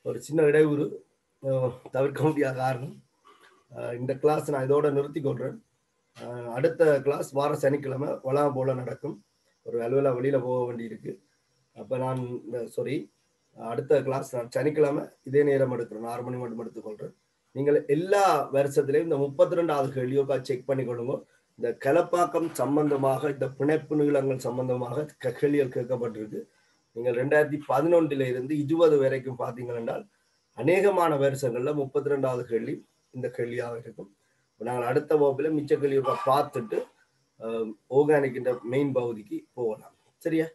ஒரு சின்ன இடையூறு தவிர்க்க முடியாத காரணம். இந்த கிளாஸ் நான் இதோட நிறுத்தி கொள்றேன். அடுத்த கிளாஸ் வார சனிக்கிழமை வளம் போல நடக்கும். ஒரு அலுவலா வெளியில போக வேண்டியிருக்கு. அப்ப நான் சாரி அடுத்த கிளாஸ் நான் சனிக்கிழமை இதே நேரம் எடுக்கிறேன். ஆறு மணி மட்டும் எடுத்துக்கொள்றேன் நீங்கள் எல்லா வருஷத்துலையும் இந்த முப்பத்தி ரெண்டாவது கேள்வியோக்கா செக் பண்ணிக்கொள்ளுங்க. இந்த கலப்பாக்கம் சம்பந்தமாக இந்த பிணைப்பு நீளங்கள் சம்பந்தமாக க- கேள்விகள் கேட்கப்பட்டிருக்கு. நீங்கள் ரெண்டாயிரத்தி பதினொன்றில இருந்து இருபது வரைக்கும் பார்த்தீங்கள் என்றால் அநேகமான வருஷங்கள்ல முப்பத்தி ரெண்டாவது கேள்வி இந்த கேள்வியாக இருக்கும். நாங்கள் அடுத்த வகுப்பில் மிச்ச கேள்வியோக்கா பார்த்துட்டு ஆர்கானிக் மெயின் பகுதிக்கு போகலாம். சரியா?